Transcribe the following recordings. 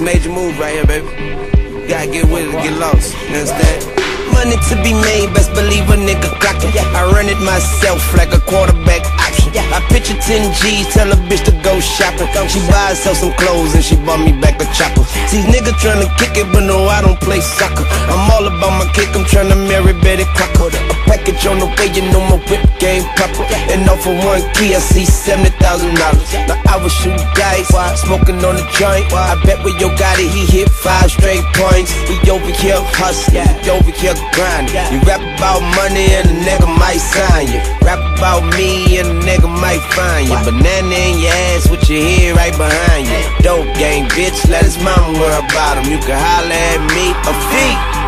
Major move right here, baby. Gotta get with it, get lost. You understand? Money to be made, best believe a nigga clock it. I run it myself like a quarterback option. I picture 10 G's, tell a bitch to go shopping. She buy herself some clothes and she bought me back a chopper. See, nigga tryna kick it, but no, I don't play soccer. I'm all about my kick, I'm tryna marry Betty Crocker. A package on the way, you know And off for one key, I see $70,000. Now I was shooting dice, smoking on the joint. I bet with Yo Gotti, he hit five straight points. We over here hustling, we over here grinding. You rap about money and a nigga might sign you. Rap about me and a nigga might find you. Banana in your ass with your head right behind you. Dope gang, bitch, let his mama worry about him. You can holler at me a feet.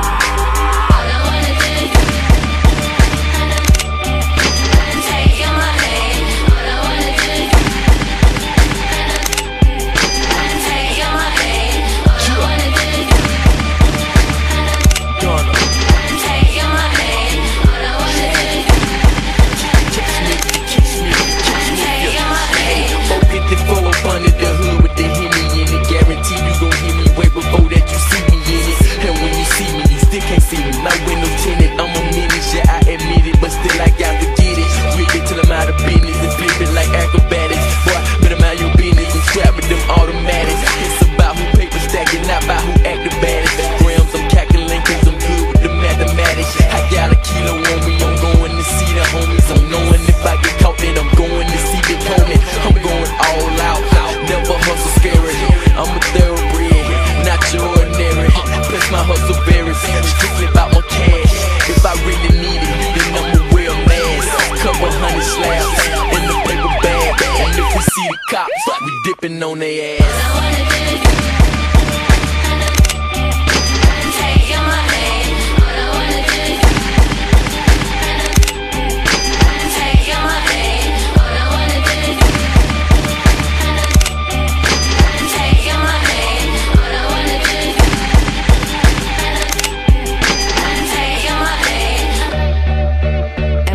Dipping on their ass.